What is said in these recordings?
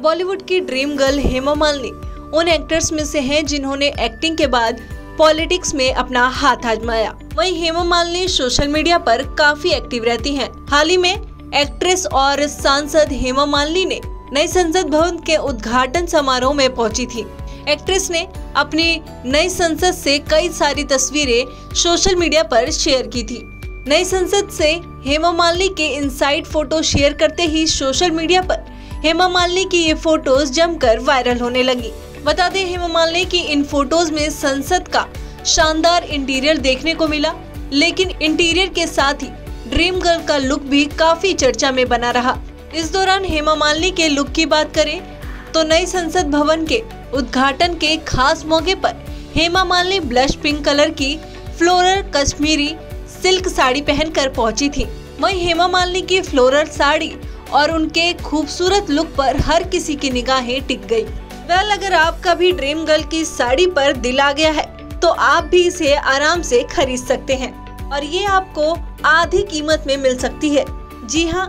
बॉलीवुड की dream girl Hema Malini उन actors में से हैं जिन्होंने एक्टिंग के बाद पॉलिटिक्स में अपना हाथ आजमाया। वहीं हेमा मालिनी सोशल मीडिया पर काफ़ी एक्टिव रहती हैं। हाल ही में एक्ट्रेस और सांसद हेमा मालिनी ने नई संसद भवन के उद्घाटन समारोह में पहुँची थी। एक्ट्रेस ने अपनी नई संसद से कई सारी तस्वीरें सोशल मीडिया पर शेयर की थी। नई संसद से हेमा मालिनी के इनसाइड फ़ोटो शेयर करते ही सोशल मीडिया पर हेमा मालिनी की ये फ़ोटोज़ जमकर वायरल होने लगी। बता दें, हेमा मालिनी की इन फ़ोटोज़ में संसद का शानदार इंटीरियर देखने को मिला, लेकिन इंटीरियर के साथ ही ड्रीम गर्ल का लुक भी काफ़ी चर्चा में बना रहा। इस दौरान हेमा मालिनी के लुक की बात करें तो नई संसद भवन के उद्घाटन के खास मौके पर Hema Malini blush pink colour की फ्लोरल कश्मीरी सिल्क साड़ी पहनकर पहुँची थी। वहीं हेमा मालिनी की फ्लोरल साड़ी और उनके खूबसूरत लुक पर हर किसी की निगाहें टिक गई। वेल, अगर आपका भी ड्रीम गर्ल की साड़ी पर दिल आ गया है तो आप भी इसे आराम से खरीद सकते हैं। और ये आपको आधी कीमत में मिल सकती है। जी हाँ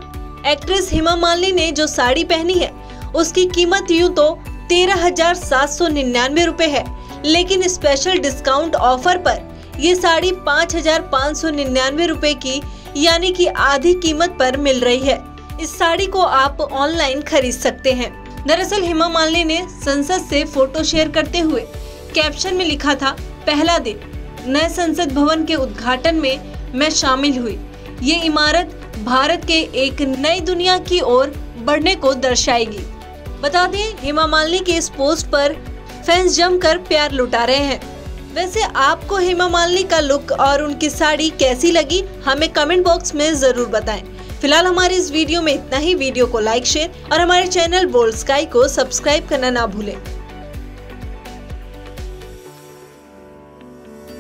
एक्ट्रेस हेमा मालिनी ने जो साड़ी पहनी है, उसकी कीमत यूँ तो तेरह हज़ार सात सौ निन्यानवे रूपए है, लेकिन स्पेशल डिस्काउंट ऑफ़र पर ये साड़ी पाँच हज़ार पाँच सौ निन्यानवे रूपए की, यानी कि आधी कीमत पर मिल रही है। इस साड़ी को आप ऑनलाइन खरीद सकते हैं। दरअसल हेमा मालिनी ने संसद से फ़ोटो शेयर करते हुए कैप्शन में लिखा था, पहला दिन, नए संसद भवन के उद्घाटन में मैं शामिल हुई। ये इमारत भारत के एक नई दुनिया की ओर बढ़ने को दर्शाएगी। बता दें, हेमा मालिनी के इस पोस्ट पर फैंस जमकर प्यार लुटा रहे हैं। वैसे आपको हेमा मालिनी का लुक और उनकी साड़ी कैसी लगी, हमें कमेंट बॉक्स में ज़रूर बताएँ। फ़िलहाल हमारे इस वीडियो में इतना ही। वीडियो को लाइक, शेयर और हमारे चैनल बोल्ड स्काई को सब्सक्राइब करना ना भूलें।